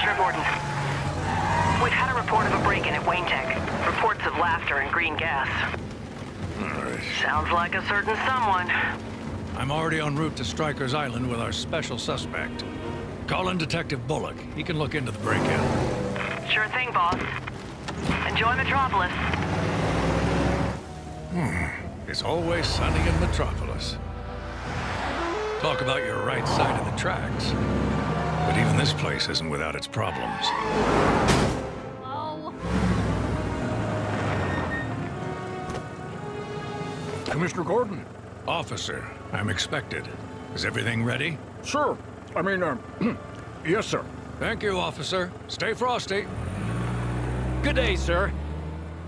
Commissioner Gordon. We've had a report of a break-in at Wayne Tech. Reports of laughter and green gas. Sounds like a certain someone. I'm already en route to Stryker's Island with our special suspect. Call in Detective Bullock. He can look into the break-in. Sure thing, boss. Enjoy Metropolis. Hmm. It's always sunny in Metropolis. Talk about your right side of the tracks. But even this place isn't without its problems. Oh. Commissioner Gordon? Officer, I'm expected. Is everything ready? Sir. I mean, uh, yes, sir. Thank you, officer. Stay frosty. Good day, sir.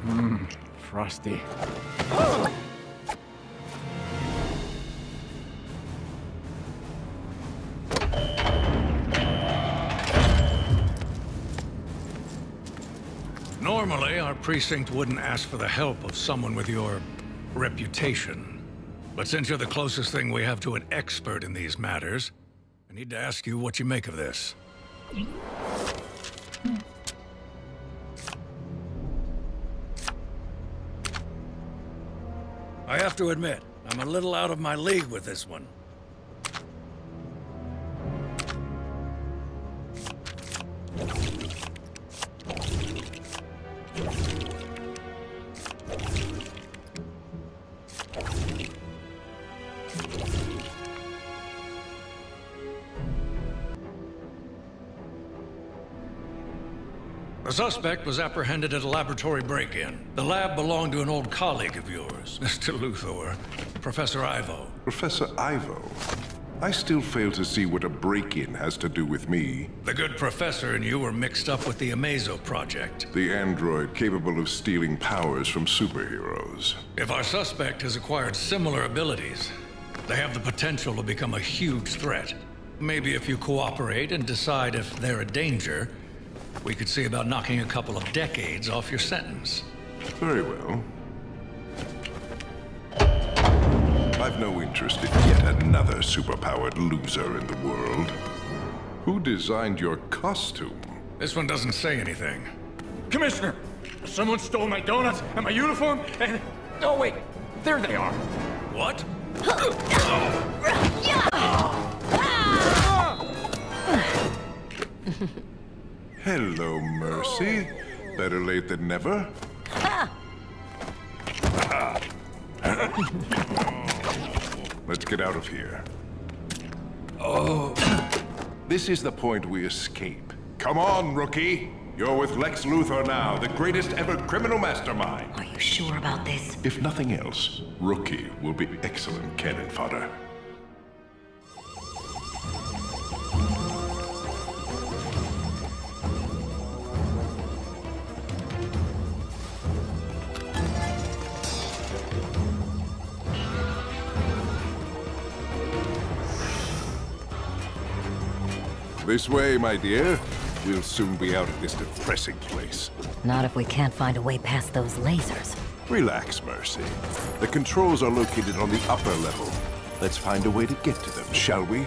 Mmm, frosty. Normally, precinct wouldn't ask for the help of someone with your reputation. But since you're the closest thing we have to an expert in these matters, I need to ask you what you make of this. I have to admit, I'm a little out of my league with this one. The suspect was apprehended at a laboratory break-in. The lab belonged to an old colleague of yours, Mr. Luthor, Professor Ivo. Professor Ivo, I still fail to see what a break-in has to do with me. The good professor and you were mixed up with the Amazo project. The android capable of stealing powers from superheroes. If our suspect has acquired similar abilities, they have the potential to become a huge threat. Maybe if you cooperate and decide if they're a danger, we could see about knocking a couple of decades off your sentence. Very well. I've no interest in yet another superpowered loser in the world. Who designed your costume? This one doesn't say anything. Commissioner! Someone stole my donuts and my uniform and... Oh, wait. There they are. What? Ah. Hello, Mercy. Better late than never. Let's get out of here. Oh. This is the point we escape. Come on, rookie. You're with Lex Luthor now, the greatest ever criminal mastermind. Are you sure about this? If nothing else, Rookie will be excellent cannon fodder. This way, my dear. We'll soon be out of this depressing place. Not if we can't find a way past those lasers. Relax, Mercy. The controls are located on the upper level. Let's find a way to get to them, shall we?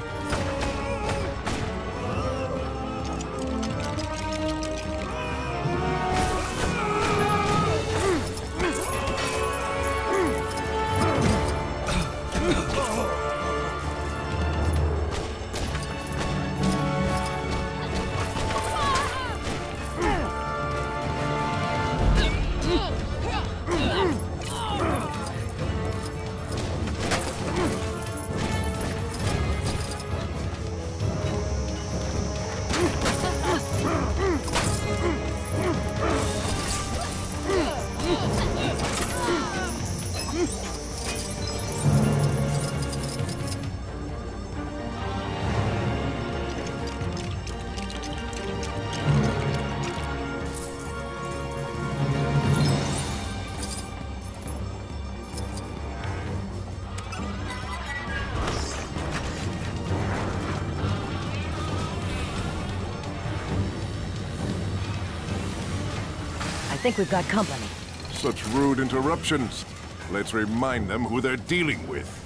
Think we've got company. Such rude interruptions. Let's remind them who they're dealing with.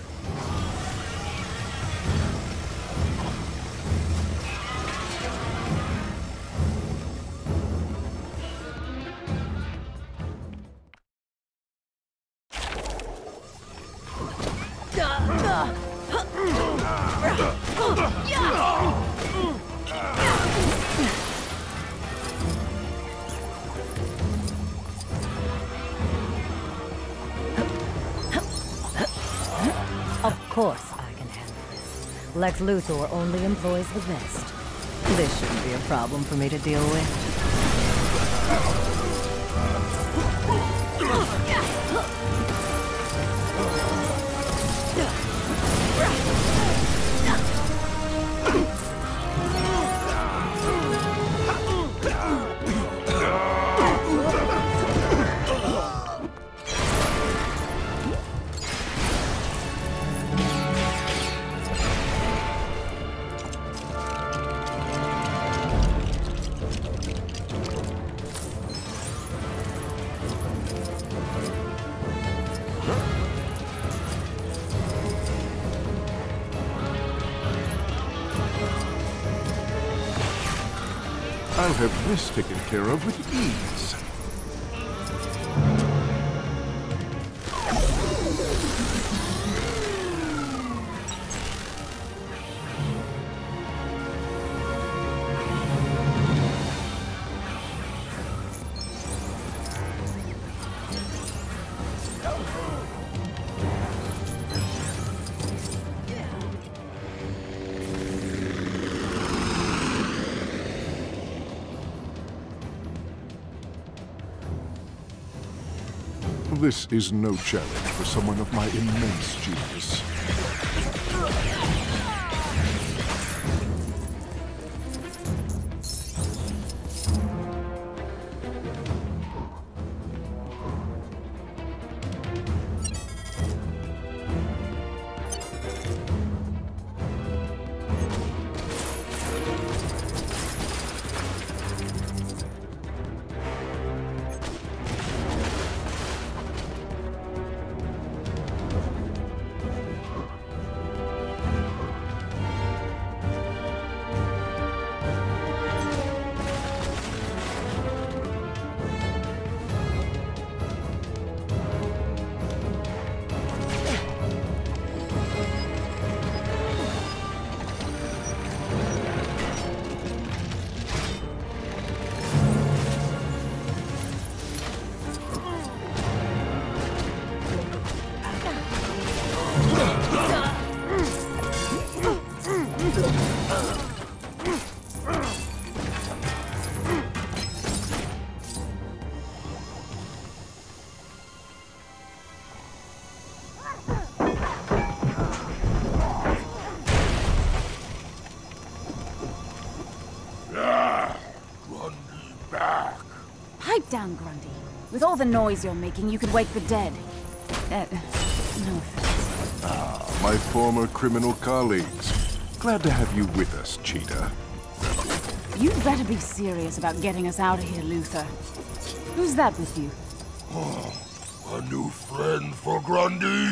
Lex Luthor only employs the best. This shouldn't be a problem for me to deal with. I'll have this taken care of with ease. This is no challenge for someone of my immense genius. Down, Grundy. With all the noise you're making, you could wake the dead. Uh, no offense. My former criminal colleagues. Glad to have you with us, Cheetah. You'd better be serious about getting us out of here, Luthor. Who's that with you? A new friend for Grundy?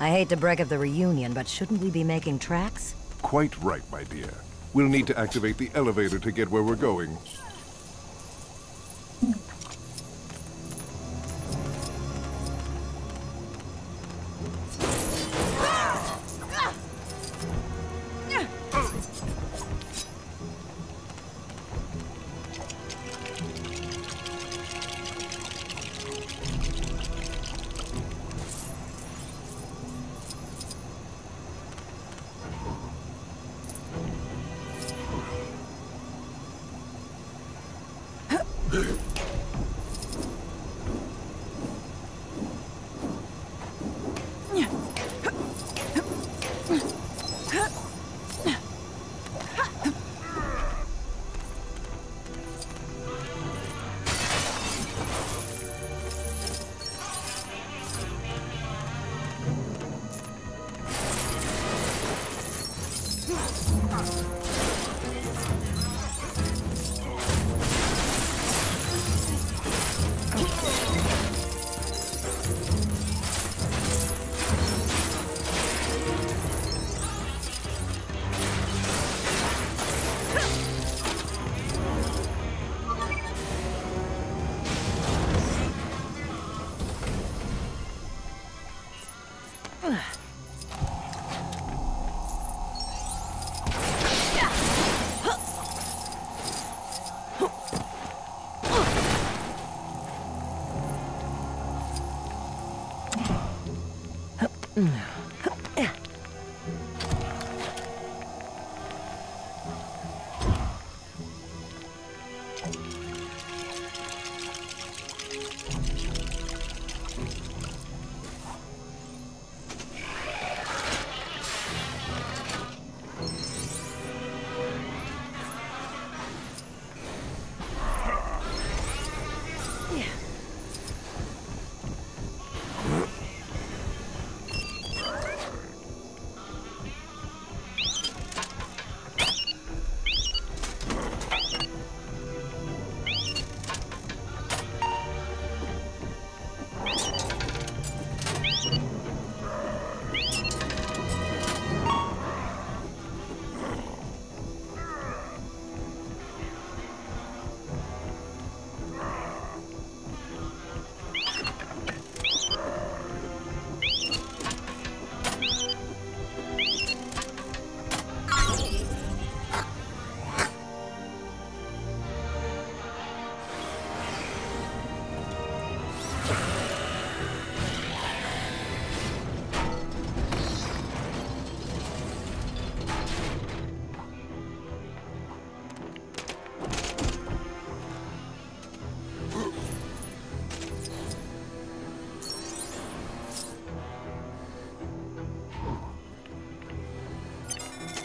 I hate to break up the reunion, but shouldn't we be making tracks? Quite right, my dear. We'll need to activate the elevator to get where we're going.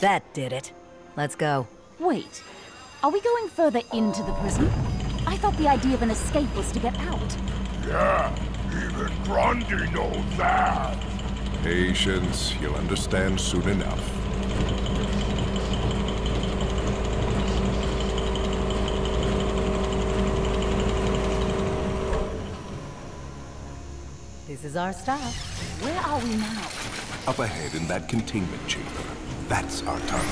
That did it. Let's go. Wait, are we going further into the prison? I thought the idea of an escape was to get out. Yeah, even Grundy knows that. Patience. You'll understand soon enough. This is our stop. Where are we now? Up ahead in that containment chamber. That's our target.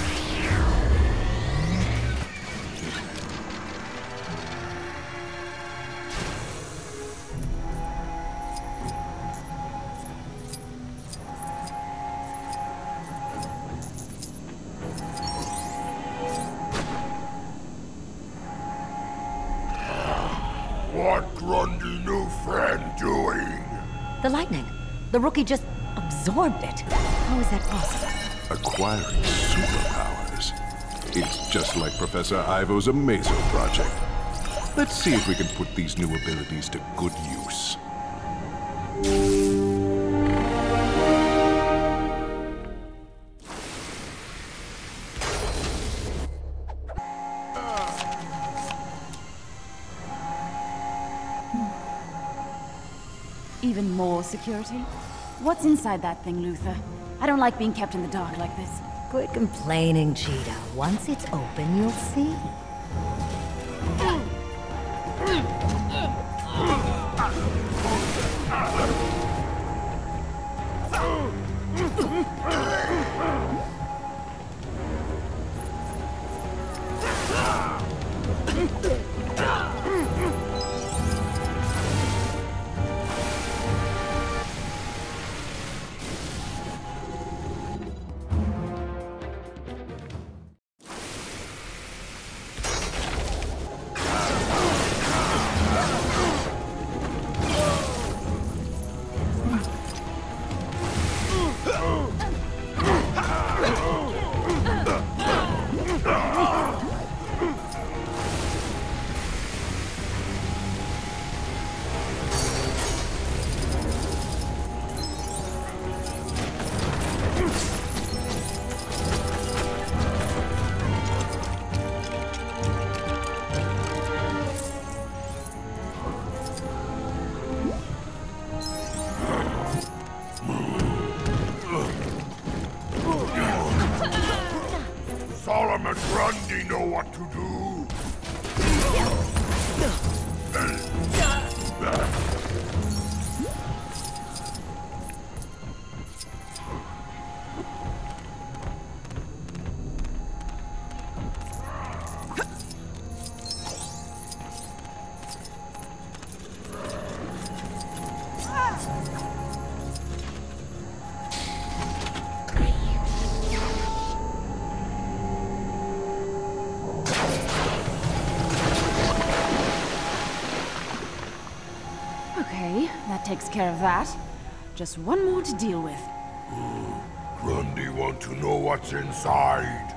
What Grundy new friend doing? The lightning. The rookie just absorbed it. How is that possible? Acquiring superpowers. It's just like Professor Ivo's Amazo project. Let's see if we can put these new abilities to good use. Even more security? What's inside that thing, Luthor? I don't like being kept in the dark like this. Quit complaining, Cheetah. Once it's open, you'll see. Takes care of that. Just one more to deal with. Grundy want to know what's inside.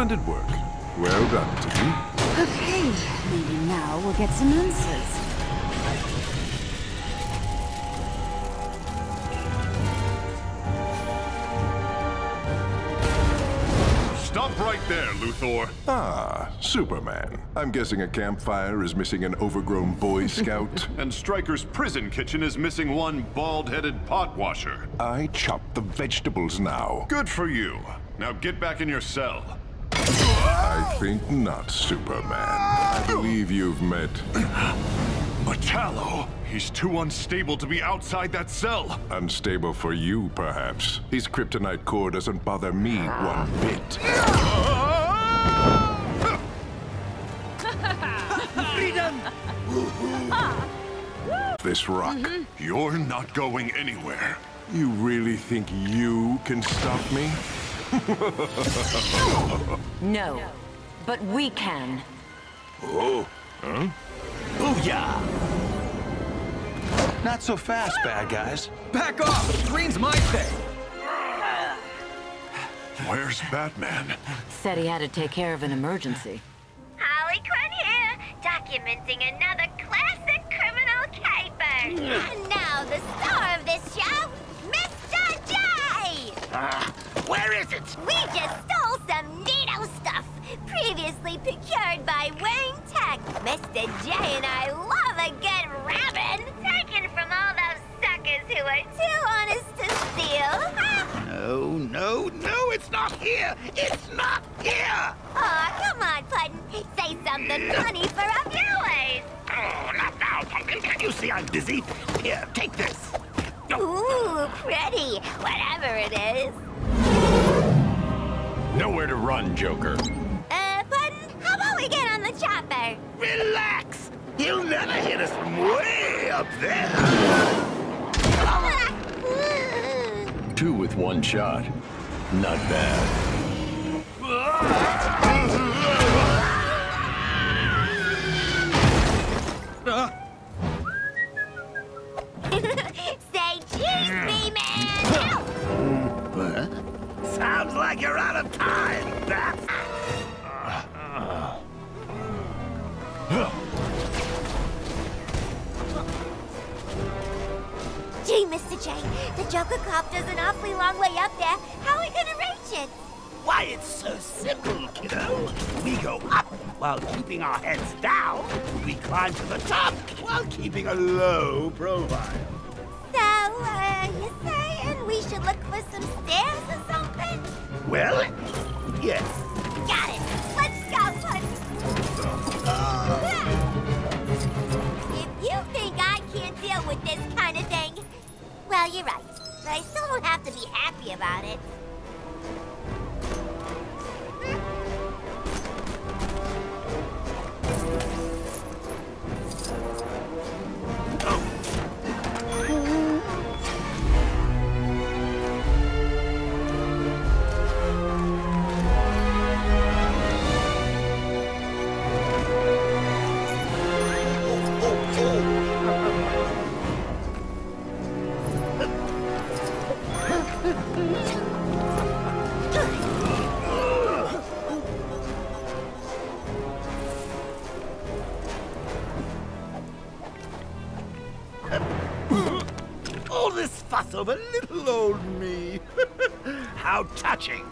Splendid work. Well done, team. Okay, maybe now we'll get some answers. Stop right there, Luthor. Ah, Superman. I'm guessing a campfire is missing an overgrown Boy Scout. And Stryker's prison kitchen is missing one bald-headed pot washer. I chop the vegetables now. Good for you. Now get back in your cell. I think not, Superman. I believe you've met Metallo! He's too unstable to be outside that cell. unstable for you, perhaps. His kryptonite core doesn't bother me one bit. Freedom! this rock. Mm-hmm. You're not going anywhere. You really think you can stop me? No. But we can. Oh, huh? Booyah! Not so fast, bad guys. Back off! Green's my thing! Where's Batman? Said he had to take care of an emergency. Harley Quinn here, documenting another classic criminal caper. Mm. And now the star of this show, Mr. J! Where is it? We just stole some neato stuff, previously procured by Wayne Tech. Mr. J and I love a good rabbit, taken from all those suckers who are too honest to steal. No, no, no, it's not here! It's not here! Aw, come on, Puddin'. Say something funny for a viewers. Oh, not now, Pumpkin. Can't you see I'm busy? Here, take this. Ooh, pretty. Whatever it is. Nowhere to run, Joker. Uh, Puddin', how about we get on the chopper? Relax! He'll never hit us from way up there! Two with one shot. Not bad. like you're out of time. Gee, Mr. J, the Joker copter's an awfully long way up there. How are we gonna reach it? Why, it's so simple, kiddo. We go up while keeping our heads down. We climb to the top while keeping a low profile. So, uh, you saying we should look for some stairs or something? Well, yes. Got it. Let's go, Puddin'. If you think I can't deal with this kind of thing, well, you're right. But I still don't have to be happy about it. All this fuss over little old me. How touching.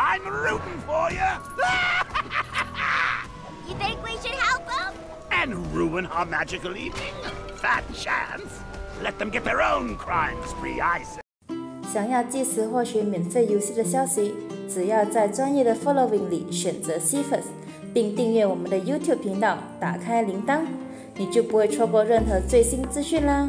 I'm rooting for you. you think we should help them? And ruin our magical evening? Fat chance. Let them get their own crime spree, I say. 想要即时获取免费游戏的消息，只要在专业的 Following 里选择 c f u s 并订阅我们的 YouTube 频道，打开铃铛，你就不会错过任何最新资讯啦。